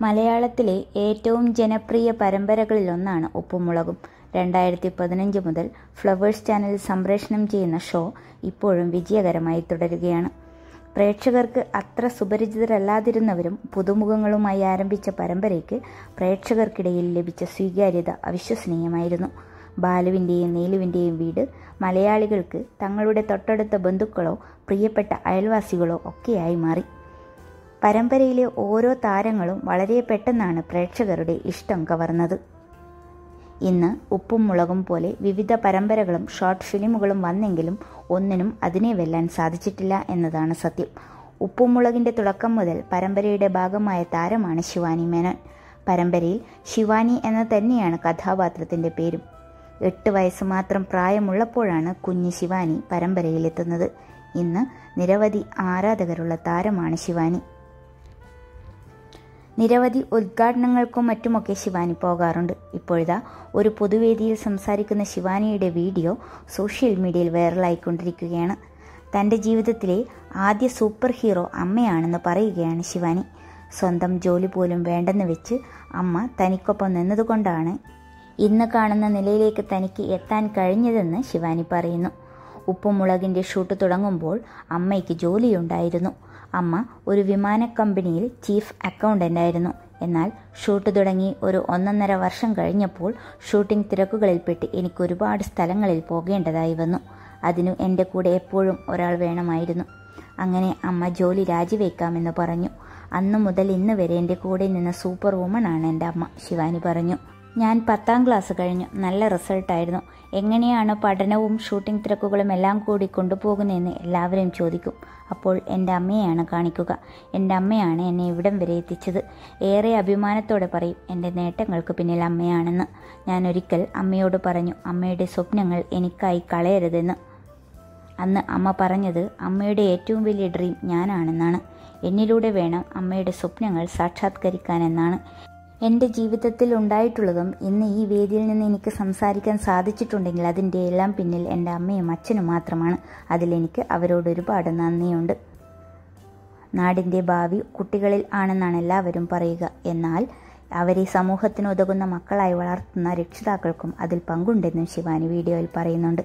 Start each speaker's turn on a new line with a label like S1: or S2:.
S1: മലയാളത്തിലെ ഏറ്റവും ജനപ്രിയ പരമ്പരകളിലൊന്നാണ് ഉപ്പുമുളകും. രണ്ടായിരത്തി പതിനഞ്ച് മുതൽ ഫ്ലവേഴ്സ് ചാനൽ സംപ്രേഷണം ചെയ്യുന്ന ഷോ ഇപ്പോഴും വിജയകരമായി തുടരുകയാണ്. പ്രേക്ഷകർക്ക് അത്ര സുപരിചിതരല്ലാതിരുന്നവരും പുതുമുഖങ്ങളുമായി ആരംഭിച്ച പരമ്പരയ്ക്ക് പ്രേക്ഷകർക്കിടയിൽ ലഭിച്ച സ്വീകാര്യത അവിശ്വസനീയമായിരുന്നു. ബാലുവിന്റെയും നീലുവിന്റെയും വീട് മലയാളികൾക്ക് തങ്ങളുടെ തൊട്ടടുത്ത ബന്ധുക്കളോ പ്രിയപ്പെട്ട അയൽവാസികളോ ഒക്കെയായി മാറി. പരമ്പരയിലെ ഓരോ താരങ്ങളും വളരെ പെട്ടെന്നാണ് പ്രേക്ഷകരുടെ ഇഷ്ടം കവർന്നത്. ഇന്ന് ഉപ്പും മുളകും പോലെ വിവിധ പരമ്പരകളും ഷോർട്ട് ഫിലിമുകളും വന്നെങ്കിലും ഒന്നിനും അതിനെ വെല്ലാൻ സാധിച്ചിട്ടില്ല എന്നതാണ് സത്യം. ഉപ്പും മുളകിന്റെ തുടക്കം മുതൽ പരമ്പരയുടെ ഭാഗമായ താരമാണ് ശിവാനി മേനോൻ. പരമ്പരയിൽ ശിവാനി എന്ന തന്നെയാണ് കഥാപാത്രത്തിന്റെ പേരും. എട്ട് വയസ്സ് മാത്രം പ്രായമുള്ളപ്പോഴാണ് കുഞ്ഞ് ശിവാനി പരമ്പരയിലെത്തുന്നത്. ഇന്ന് നിരവധി ആരാധകരുള്ള താരമാണ് ശിവാനി. നിരവധി ഉദ്ഘാടനങ്ങൾക്കും മറ്റുമൊക്കെ ശിവാനി പോകാറുണ്ട്. ഇപ്പോഴിതാ ഒരു പൊതുവേദിയിൽ സംസാരിക്കുന്ന ശിവാനിയുടെ വീഡിയോ സോഷ്യൽ മീഡിയയിൽ വൈറലായിക്കൊണ്ടിരിക്കുകയാണ്. തന്റെ ജീവിതത്തിലെ ആദ്യ സൂപ്പർ ഹീറോ അമ്മയാണെന്ന് പറയുകയാണ് ശിവാനി. സ്വന്തം ജോലി പോലും വേണ്ടെന്ന് വെച്ച് അമ്മ തനിക്കൊപ്പം നിന്നതുകൊണ്ടാണ് ഇന്ന് കാണുന്ന നിലയിലേക്ക് തനിക്ക് എത്താൻ കഴിഞ്ഞതെന്ന് ശിവാനി പറയുന്നു. ഉപ്പുമുളകിന്റെ ഷൂട്ട് തുടങ്ങുമ്പോൾ അമ്മയ്ക്ക് ജോലിയുണ്ടായിരുന്നു. അമ്മ ഒരു വിമാന കമ്പനിയിൽ ചീഫ് അക്കൗണ്ടന്റായിരുന്നു എന്നാൽ ഷൂട്ട് തുടങ്ങി ഒരു ഒന്നൊന്നര വർഷം കഴിഞ്ഞപ്പോൾ ഷൂട്ടിംഗ് തിരക്കുകളിൽപ്പെട്ട് എനിക്ക് ഒരുപാട് സ്ഥലങ്ങളിൽ പോകേണ്ടതായി വന്നു. അതിനു എന്റെ കൂടെ എപ്പോഴും ഒരാൾ വേണമായിരുന്നു. അങ്ങനെ അമ്മ ജോലി രാജിവെക്കാമെന്ന് പറഞ്ഞു. അന്നു മുതൽ ഇന്ന് വരെ എന്റെ കൂടെ നിന്ന സൂപ്പർ വുമൺ ആണ് എന്റെ അമ്മ ശിവാനി പറഞ്ഞു. ഞാൻ പത്താം ക്ലാസ് കഴിഞ്ഞു. നല്ല റിസൾട്ടായിരുന്നു എങ്ങനെയാണ് പഠനവും ഷൂട്ടിംഗ് തിരക്കുകളും എല്ലാം കൂടി കൊണ്ടുപോകുന്നതെന്ന് എല്ലാവരും ചോദിക്കും. അപ്പോൾ എന്റെ അമ്മയാണ് കാണിക്കുക. എന്റെ അമ്മയാണ് എന്നെ ഇവിടം വരെ എത്തിച്ചത്. ഏറെ അഭിമാനത്തോടെ പറയും എന്റെ നേട്ടങ്ങൾക്ക് പിന്നിൽ അമ്മയാണെന്ന്. ഞാൻ ഒരിക്കൽ അമ്മയോട് പറഞ്ഞു അമ്മയുടെ സ്വപ്നങ്ങൾ എനിക്കായി കളയരുതെന്ന്. അന്ന് അമ്മ പറഞ്ഞത് അമ്മയുടെ ഏറ്റവും വലിയ ഡ്രീം ഞാനാണെന്നാണ്. എന്നിലൂടെ വേണം അമ്മയുടെ സ്വപ്നങ്ങൾ സാക്ഷാത്കരിക്കാനെന്നാണ്. എന്റെ ജീവിതത്തിൽ ഉണ്ടായിട്ടുള്ളതും ഇന്ന് ഈ വേദിയിൽ നിന്ന് എനിക്ക് സംസാരിക്കാൻ സാധിച്ചിട്ടുണ്ടെങ്കിൽ അതിന്റെ എല്ലാം പിന്നിൽ എന്റെ അമ്മയും അച്ഛനും മാത്രമാണ്. അതിലെനിക്ക് അവരോട് ഒരുപാട് നന്ദിയുണ്ട്. നാടിന്റെ ഭാവി കുട്ടികളിൽ ആണെന്നാണ് എല്ലാവരും പറയുക. എന്നാൽ അവരെ സമൂഹത്തിന് ഉതകുന്ന മക്കളായി വളർത്തുന്ന രക്ഷിതാക്കൾക്കും അതിൽ പങ്കുണ്ടെന്നും ശിവാനി വീഡിയോയിൽ പറയുന്നുണ്ട്.